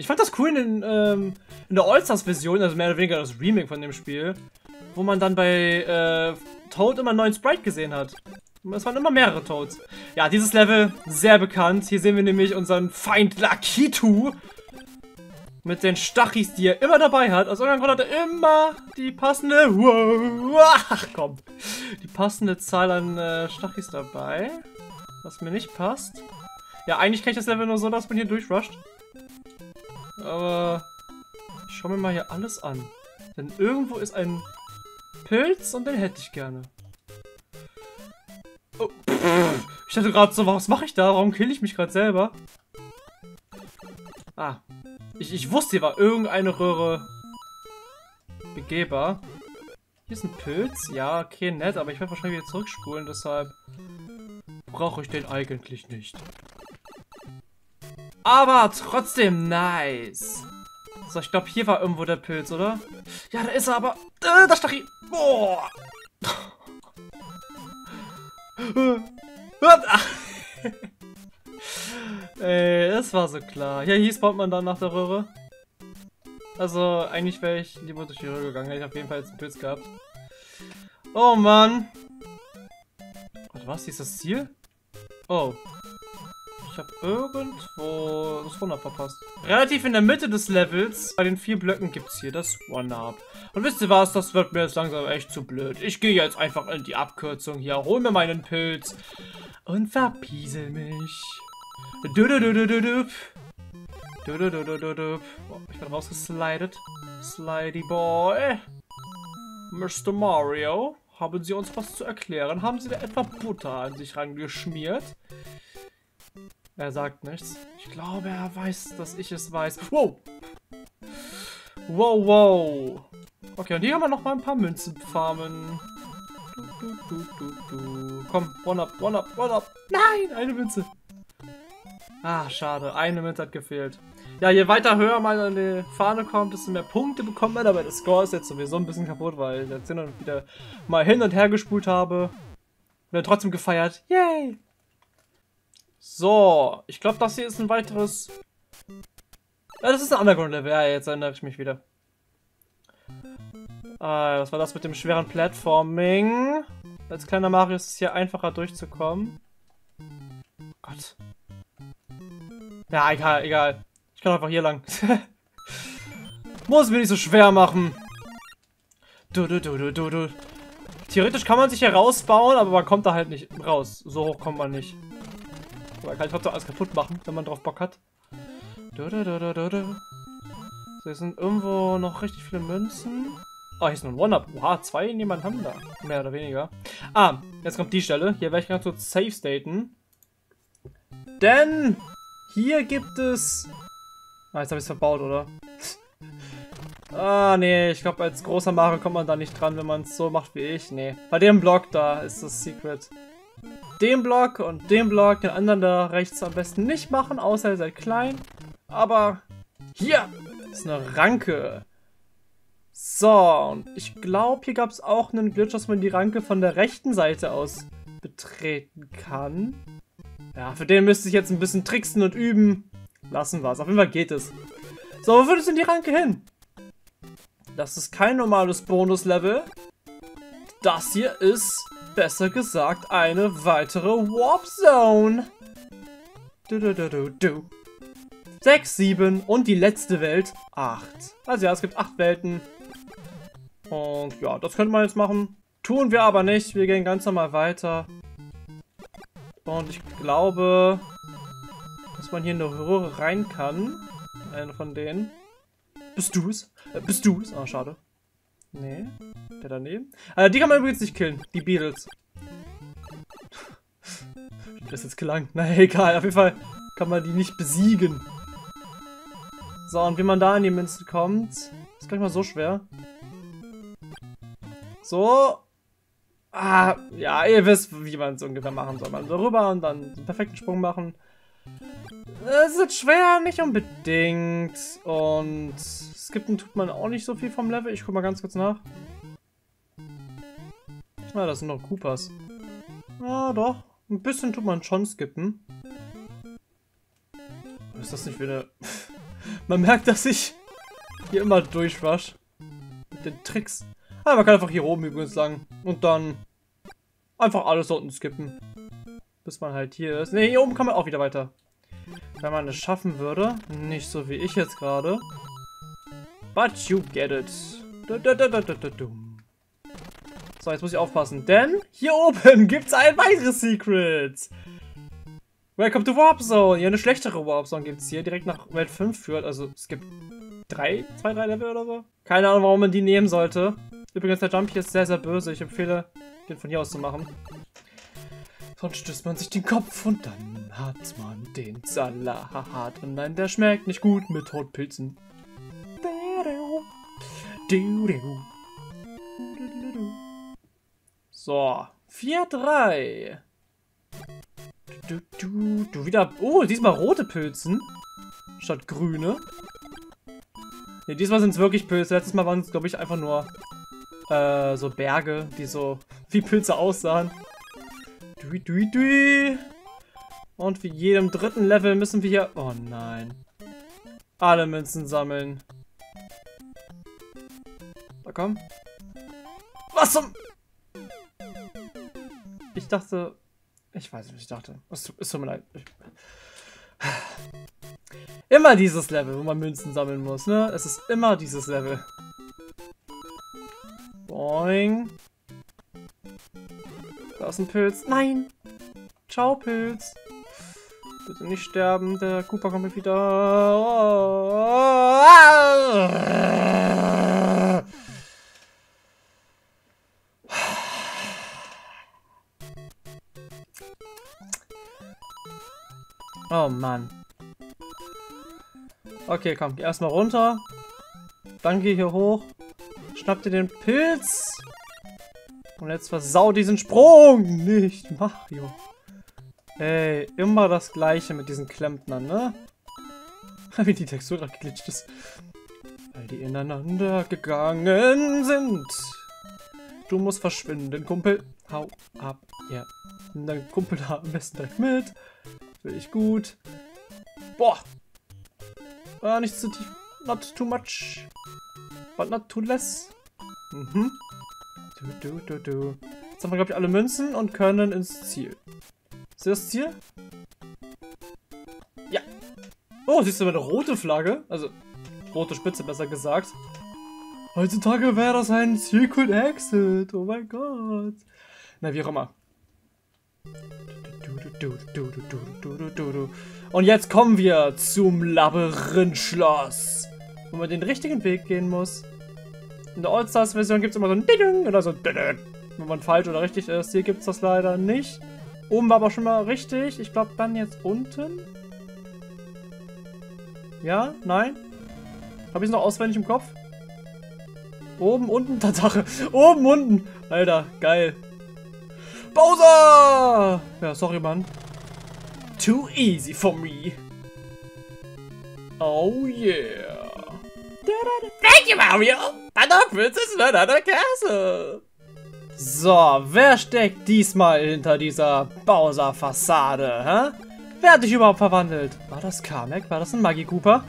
Ich fand das cool in, ähm, in der All-Stars-Version, also mehr oder weniger das Remake von dem Spiel, wo man dann bei äh, Toad immer einen neuen Sprite gesehen hat. Es waren immer mehrere Toads. Ja, dieses Level, sehr bekannt. Hier sehen wir nämlich unseren Feind Lakitu. Mit den Stachis, die er immer dabei hat. Aus irgendeinem Grund hat er immer die passende... Ach komm. Die passende Zahl an äh, Stachis dabei. Was mir nicht passt. Ja, eigentlich kann ich das Level nur so, dass man hier durchrusht. Aber... Ich schau mir mal hier alles an. Denn irgendwo ist ein Pilz und den hätte ich gerne. Oh, ich dachte gerade so, was mache ich da? Warum kill ich mich gerade selber? Ah. Ich, ich wusste, hier war irgendeine Röhre begehbar. Hier ist ein Pilz. Ja, okay, nett, aber ich werde wahrscheinlich wieder zurückspulen, deshalb brauche ich den eigentlich nicht. Aber trotzdem nice. So, ich glaube, hier war irgendwo der Pilz, oder? Ja, da ist er, aber... Äh, da stach ich... Boah! Ey, das war so klar. Ja, hier spawnt man dann nach der Röhre. Also, eigentlich wäre ich lieber durch die Röhre gegangen. Hätte ich auf jeden Fall jetzt einen Pilz gehabt. Oh, Mann. Warte, was? Ist das Ziel? Oh. Ich habe irgendwo das Wunder verpasst. Relativ in der Mitte des Levels, bei den vier Blöcken gibt es hier das One-Up. Und wisst ihr was, das wird mir jetzt langsam echt zu blöd. Ich gehe jetzt einfach in die Abkürzung hier, hol mir meinen Pilz und verpiesel mich. Du, du, du, du, du. Du, du, du, du, du, du. Oh, ich bin rausgeslidet. Slidey Boy. Mr. Mario, haben Sie uns was zu erklären? Haben Sie da etwa Butter an sich rangeschmiert? Er sagt nichts. Ich glaube, er weiß, dass ich es weiß. Wow! Wow, wow! Okay, und hier haben wir noch mal ein paar Münzen farmen. Du, du, du, du, Komm, one up, one up, one up. Nein, eine Münze. Ah, schade. Eine Münze hat gefehlt. Ja, je weiter höher man an die Fahne kommt, desto mehr Punkte bekommt man. Aber der Score ist jetzt sowieso ein bisschen kaputt, weil ich jetzt hin und wieder mal hin und her gespult habe. Und trotzdem gefeiert. Yay! So, ich glaube, das hier ist ein weiteres... Ja, das ist ein Underground-Level. Ja, jetzt erinnere ich mich wieder. Ah, was war das mit dem schweren Platforming? Als kleiner Mario ist es hier einfacher durchzukommen. Gott. Ja, egal, egal. Ich kann einfach hier lang. Muss mir nicht so schwer machen. Du, du, du, du, du, du. Theoretisch kann man sich hier rausbauen, aber man kommt da halt nicht raus. So hoch kommt man nicht. Man kann trotzdem alles kaputt machen, wenn man drauf Bock hat. Du, du, du, du, du. So, hier sind irgendwo noch richtig viele Münzen. Oh, hier ist noch ein One-Up. Oha, zwei niemand haben da. Mehr oder weniger. Ah, jetzt kommt die Stelle. Hier werde ich ganz kurz safe staten. Denn hier gibt es... Ah, jetzt habe ich es verbaut, oder? ah, nee, ich glaube, als großer Mario kommt man da nicht dran, wenn man es so macht wie ich. Nee, bei dem Block da ist das Secret. Den Block und den Block, den anderen da rechts am besten nicht machen, außer ihr seid klein. Aber hier ist eine Ranke. So, und ich glaube, hier gab es auch einen Glitch, dass man die Ranke von der rechten Seite aus betreten kann. Ja, für den müsste ich jetzt ein bisschen tricksen und üben. Lassen wir es. Auf jeden Fall geht es. So, wo würde es denn die Ranke hin? Das ist kein normales Bonuslevel. Das hier ist, besser gesagt, eine weitere Warp Zone. Du, du, du, du, du. 6, 7 und die letzte Welt 8. Also ja, es gibt 8 Welten. Und ja, das könnte man jetzt machen. Tun wir aber nicht. Wir gehen ganz normal weiter. Und ich glaube, dass man hier in eine Röhre rein kann. Eine von denen. Bist du's? Äh, bist du's? Ah, oh, schade. Nee. Der daneben? Also, die kann man übrigens nicht killen. Die Beatles. Das jetzt gelangt? Na egal. Auf jeden Fall kann man die nicht besiegen. So, und wie man da in die Münzen kommt, ist gar nicht mal so schwer. So. Ah, ja, ihr wisst, wie man es ungefähr machen soll. Man so rüber und dann einen perfekten Sprung machen. Es ist schwer, nicht unbedingt. Und skippen tut man auch nicht so viel vom Level. Ich guck mal ganz kurz nach. Ah, das sind noch Koopas. Ah, doch. Ein bisschen tut man schon skippen. ist das nicht wieder... Man merkt, dass ich hier immer durchwasch. Mit den Tricks. Aber man kann einfach hier oben übrigens lang. Und dann einfach alles unten skippen. Bis man halt hier ist. Ne, hier oben kann man auch wieder weiter. Wenn man es schaffen würde. Nicht so wie ich jetzt gerade. But you get it. So, jetzt muss ich aufpassen. Denn hier oben gibt es ein weiteres Secret. Welcome to Warp Zone. Ja, eine schlechtere Warp Zone gibt es hier. Direkt nach Welt 5 führt. Also es gibt drei, zwei, drei Level oder so. Keine Ahnung, warum man die nehmen sollte. Übrigens, der Jump hier ist sehr, sehr böse. Ich empfehle, den von hier aus zu machen. Sonst stößt man sich den Kopf und dann hat man den Salat. Und nein, der schmeckt nicht gut mit Totpilzen. So, 4-3. Du, du, du, wieder... Oh, diesmal rote Pilzen. Statt grüne. Ne, diesmal sind es wirklich Pilze. Letztes Mal waren es, glaube ich, einfach nur äh, so Berge, die so wie Pilze aussahen. Dui, dui, dui. Und wie jedem dritten Level müssen wir hier... Oh nein. Alle Münzen sammeln. Na komm. Was zum... Ich dachte... Ich weiß nicht, was ich dachte. Es, es tut mir leid. Ich... Immer dieses Level, wo man Münzen sammeln muss, ne? Es ist immer dieses Level. Boing. Ist ein Pilz. Nein! Ciao, Pilz. Bitte nicht sterben, der Cooper kommt wieder. Oh Mann. Okay, komm, geh erstmal runter. Dann geh hier hoch. Schnapp dir den Pilz. Und jetzt versau diesen Sprung nicht, Mario. Ey, immer das gleiche mit diesen Klempnern, ne? Wie die Textur gerade geglitscht ist. Weil die ineinander gegangen sind. Du musst verschwinden, Kumpel. Hau ab. Ja. Nimm dein Kumpel da am besten direkt mit. Will ich gut. Boah. War nicht zu tief. Not too much. But not too less. Mhm. Du, du, du, du. Jetzt haben wir, glaube ich, alle Münzen und können ins Ziel. Ist das Ziel? Ja. Oh, siehst du eine rote Flagge? Also, rote Spitze besser gesagt. Heutzutage wäre das ein Secret Exit. Oh mein Gott. Na, wie auch immer. Und jetzt kommen wir zum Labyrinthschloss. Wo man den richtigen Weg gehen muss. In der All-Stars-Version gibt es immer so ein Diding oder so ein Diding, wenn man falsch oder richtig ist. Hier gibt es das leider nicht. Oben war aber schon mal richtig. Ich glaube dann jetzt unten. Ja? Nein? Habe ich es noch auswendig im Kopf? Oben, unten, Tatsache. Oben, unten. Alter, geil. Bowser! Ja, sorry, Mann. Too easy for me. Oh yeah. Thank you, Mario! Another princess in another castle! So, wer steckt diesmal hinter dieser Bowser-Fassade, hä? Wer hat dich überhaupt verwandelt? War das Kamek? War das ein Magikooper?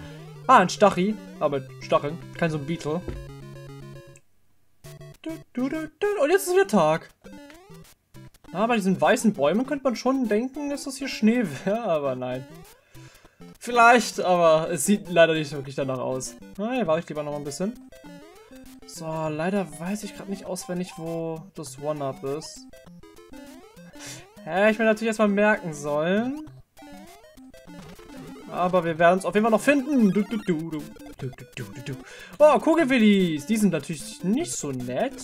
Ah, ein Stachi. Aber Stacheln. Kein so ein Beetle. Und jetzt ist wieder Tag. Ah, bei diesen weißen Bäumen könnte man schon denken, dass das hier Schnee wäre, aber nein. Vielleicht, aber es sieht leider nicht wirklich danach aus. Na, war ich lieber noch mal ein bisschen. So, leider weiß ich gerade nicht auswendig, wo das One-Up ist. Hä, ich mir natürlich erstmal merken sollen. Aber wir werden es auf jeden Fall noch finden. Du, du, du, oh, Kugelwillis. Die sind natürlich nicht so nett.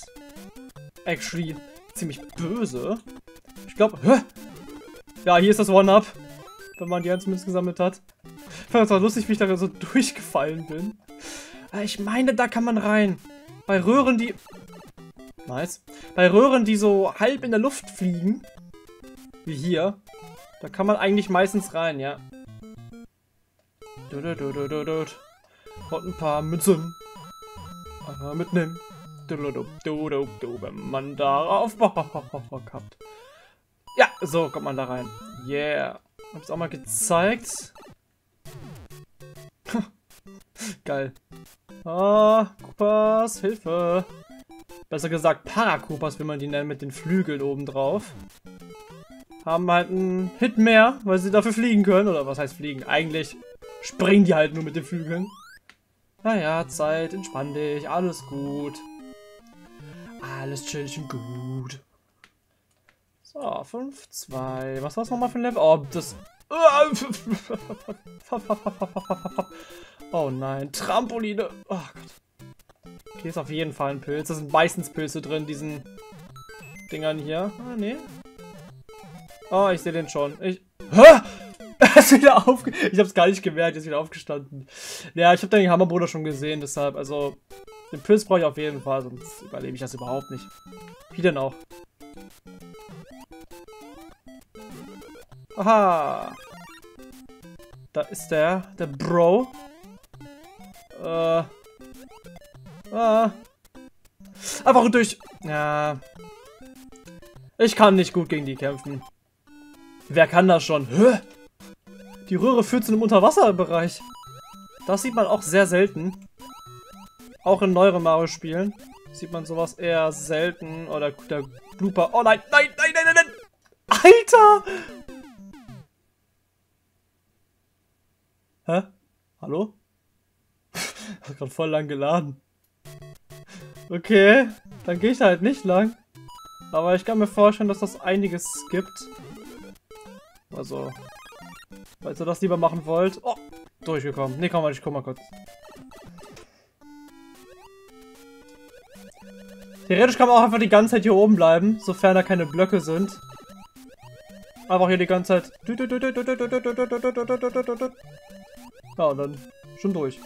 Actually, ziemlich böse. Ich glaube... Ja, hier ist das One-Up. Wenn man die eins gesammelt hat. Fand es auch lustig, wie ich da so durchgefallen bin. Ah, ich meine, da kann man rein. Bei Röhren, die... Nice. Bei Röhren, die so halb in der Luft fliegen. Wie hier. Da kann man eigentlich meistens rein, ja. Und ein paar Münzen. Äh, mitnehmen. Wenn man darauf Bock hat. Ja, so kommt man da rein. Yeah. Hab's auch mal gezeigt. Geil. Ah, Koopas, Hilfe. Besser gesagt Parakupas, wie man die nennt, mit den Flügeln oben drauf. Haben halt einen Hit mehr, weil sie dafür fliegen können. Oder was heißt fliegen? Eigentlich springen die halt nur mit den Flügeln. Naja, Zeit, entspann dich, alles gut. Alles chillig und gut. So, 5, 2. Was war es nochmal für ein Level? Oh, das... Oh nein, Trampoline. Oh. Hier ist auf jeden Fall ein Pilz. Da sind meistens Pilze drin, diesen Dingern hier. Ah, nee. Oh, ich sehe den schon. Ich... Hä? Er ist wieder aufge... Ich hab's gar nicht gemerkt, er ist wieder aufgestanden. Ja, ich habe den Hammerbruder schon gesehen, deshalb, also... Den Pilz brauche ich auf jeden Fall, sonst überlebe ich das überhaupt nicht. Wie denn auch? Aha! Da ist der, der Bro. Äh. Ah. Einfach durch. Ja. Ich kann nicht gut gegen die kämpfen. Wer kann das schon? Hä? Die Röhre führt zu einem Unterwasserbereich. Das sieht man auch sehr selten. Auch in neueren Mario-Spielen sieht man sowas eher selten. Oder der Blooper. Oh nein, nein, nein, nein, nein, nein! Alter! Hä? Hallo? Hat gerade voll lang geladen. Okay, dann gehe ich da halt nicht lang. Aber ich kann mir vorstellen, dass das einiges gibt. Also, falls ihr das lieber machen wollt. Oh, durchgekommen. Ne, komm mal, ich komm mal kurz. Theoretisch kann man auch einfach die ganze Zeit hier oben bleiben, sofern da keine Blöcke sind. Einfach hier die ganze Zeit. Ja, und dann schon durch.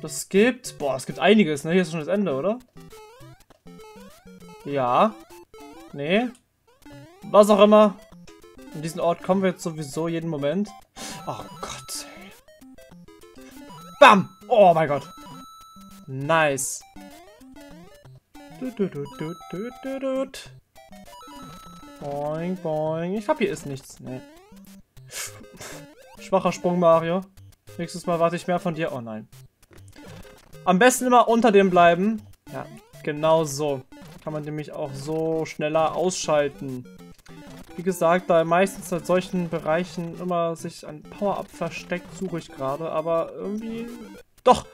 Das gibt... Boah, es gibt einiges, ne? Hier ist schon das Ende, oder? Ja. Nee. Was auch immer. In diesen Ort kommen wir jetzt sowieso jeden Moment. Oh Gott. Bam! Oh mein Gott. Nice. Boing, boing. Ich glaube, hier ist nichts. Nee. Schwacher Sprung, Mario. Nächstes Mal warte ich mehr von dir. Oh nein. Am besten immer unter dem bleiben. Ja, genau so. Kann man nämlich auch so schneller ausschalten. Wie gesagt, da meistens in solchen Bereichen immer sich ein Power-Up versteckt, suche ich gerade. Aber irgendwie... Doch!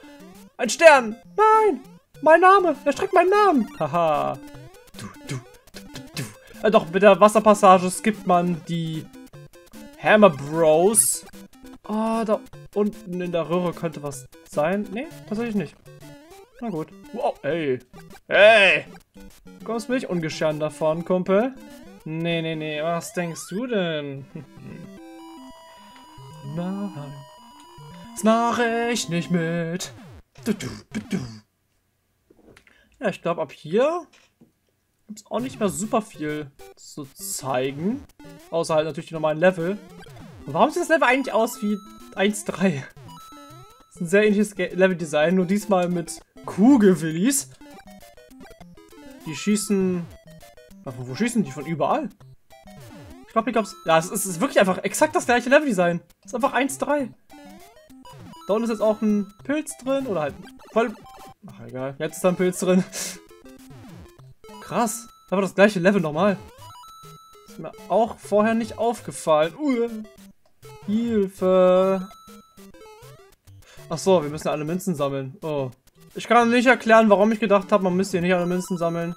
Ein Stern! Nein! Mein Name! Er streckt meinen Namen! Haha. Du, du, du, du. Äh, doch, mit der Wasserpassage skippt man die Hammer Bros. Oh, da unten in der Röhre könnte was sein. Nee, tatsächlich nicht. Na gut. Wow, ey. Du kommst mich ungescheren davon, Kumpel. Nee, nee, nee. Was denkst du denn? Nein. Das mache ich nicht mit. Ja, ich glaube, ab hier gibt es auch nicht mehr super viel zu zeigen. Außer halt natürlich die normalen Level. Warum sieht das Level eigentlich aus wie 1.3? Das ist ein sehr ähnliches Level-Design, nur diesmal mit Kugelwillis. Die schießen... Wo schießen die? Von überall? Ich glaube, hier gab es... Ja, es ist wirklich einfach exakt das gleiche Level-Design. Es ist einfach 1.3. Da unten ist jetzt auch ein Pilz drin. Oder halt voll... Ach, egal. Jetzt ist da ein Pilz drin. Krass. Einfach das gleiche Level nochmal. Ist mir auch vorher nicht aufgefallen. Uh. Hilfe. Ach so, wir müssen alle Münzen sammeln. Oh. Ich kann nicht erklären, warum ich gedacht habe, man müsste hier nicht alle Münzen sammeln.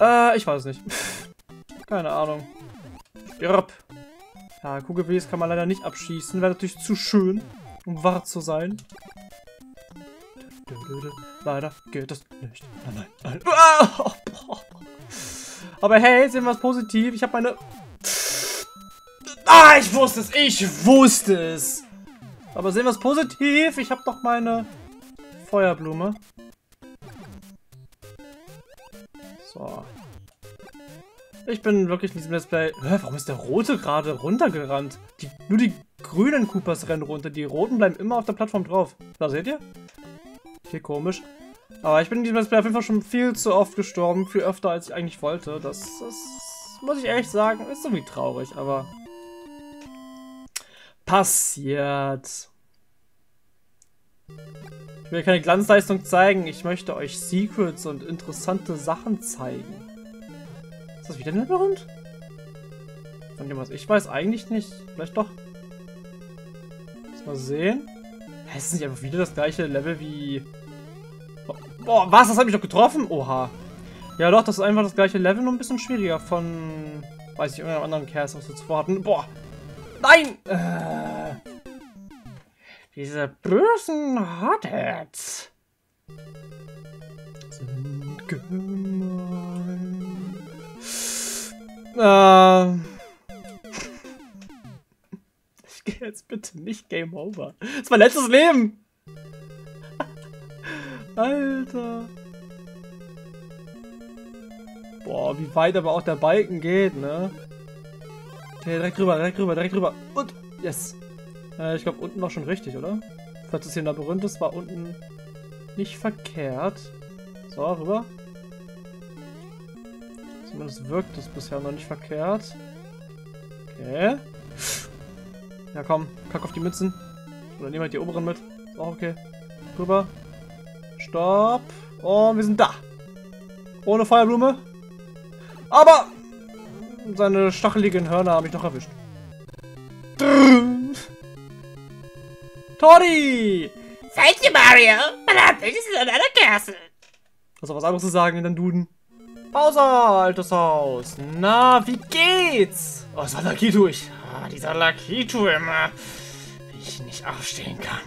Äh, ich weiß nicht. Keine Ahnung. Stirb. Ja, Kugelwies kann man leider nicht abschießen. Wäre natürlich zu schön, um wahr zu sein. Leider geht das nicht. Nein, nein, nein. Aber hey, sehen wir es positiv. Ich habe meine Ah, ich wusste es. Ich wusste es. Aber sehen wir es positiv. Ich habe doch meine Feuerblume. So. Ich bin wirklich in diesem Let's Play... Hä, warum ist der rote gerade runtergerannt? Die, nur die grünen Coopers rennen runter. Die roten bleiben immer auf der Plattform drauf. Da seht ihr? Okay, komisch. Aber ich bin in diesem Let's Play auf jeden Fall schon viel zu oft gestorben. Viel öfter, als ich eigentlich wollte. Das, das muss ich echt sagen, ist irgendwie traurig, aber passiert. Ich will keine Glanzleistung zeigen, ich möchte euch Secrets und interessante Sachen zeigen. Ist das wieder ein Labyrinth? Von dem was ich weiß, eigentlich nicht. Vielleicht doch. Lass mal sehen. Hä, ist nicht einfach wieder das gleiche Level wie... Boah, was? Das hat mich doch getroffen? Oha. Ja doch, das ist einfach das gleiche Level, nur ein bisschen schwieriger von... Weiß ich, irgendeinem anderen Cast, was wir zuvor hatten. Boah! Nein! Äh, diese bösen Hotheads sind gemein. Äh, ich gehe jetzt bitte nicht Game Over. Das war letztes Leben! Alter. Boah, wie weit aber auch der Balken geht, ne? Okay, direkt rüber, direkt rüber, direkt rüber. Und, yes. Äh, ich glaube, unten war schon richtig, oder? Falls es hier ein Labyrinth ist, war unten nicht verkehrt. So, rüber. Zumindest wirkt es bisher noch nicht verkehrt. Okay. Ja, komm, kack auf die Mützen. Oder nehmen halt die oberen mit. Ist auch okay. Rüber. Stopp. Und wir sind da. Ohne Feuerblume. Aber seine stacheligen Hörner haben mich noch erwischt. Tori! Thank you, Mario! But this is another castle! Hast du was anderes zu sagen in den Duden? Pause, altes Haus. Na, wie geht's? Oh, ist Lakitu. Ich, ah, dieser Lakitu immer. Wie ich nicht aufstehen kann.